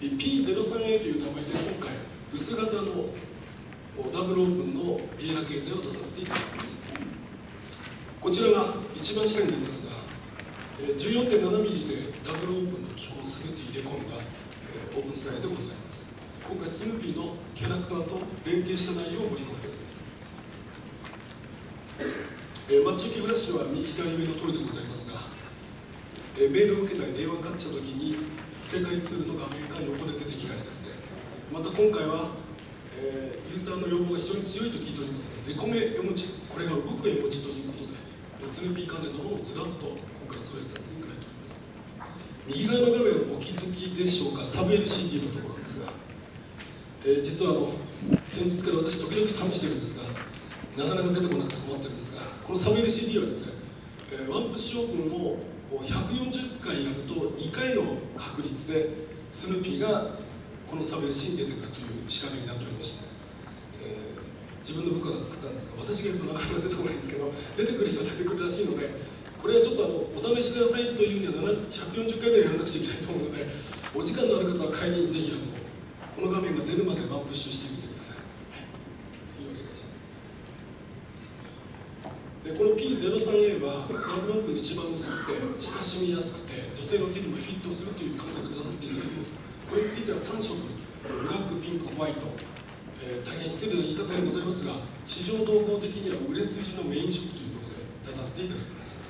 P03A という名前で今回薄型のダブルオープンのビエラ形態を出させていただきます。こちらが一番下になりますが 14.7mm でダブルオープンの機構を全て入れ込んだオープンスタイルでございます。今回スヌーピーのキャラクターと連携した内容を盛り込んでおります。え待ち受けフラッシュは右左上の通りでございますが、メールを受けたり電話かかった時に世界ツールの画面が横で出てきたりですねまた今回はえー、ユーザーの要望が非常に強いと聞いておりますので、デコメ絵文字、これが動く絵文字ということで、SNP 関連のものをずらっと今回それさせていただいております。右側の画面お気づきでしょうか、サブ LCD のところですが、えー、実はあの先日から私、時々試してるんですが、なかなか出てこなくて困ってるんですが、このサブ LCD はですね、えー、ワンプッシュオープンを140回やると2回の確率でスヌーピーがこのサブ LC に出てくるという仕掛けになっておりまして、えー、自分の部下が作ったんですが私がやるとなかなか出てこないんですけど出てくる人は出てくるらしいのでこれはちょっとあのお試しくださいというには140回ぐらいやらなくちゃいけないと思うのでお時間のある方は帰りにぜひあのこの画面が出るまでワンプッシュしてみてください。次お願いしますでこの P03A はダブルオープン一番薄くて親しみやすくて女性の手にもフィットするという感覚で出させていただきます。これについては3色ブラックピンクホワイト、えー、大変失礼な言い方でございますが市場動向的には売れ筋のメイン色ということで出させていただきます。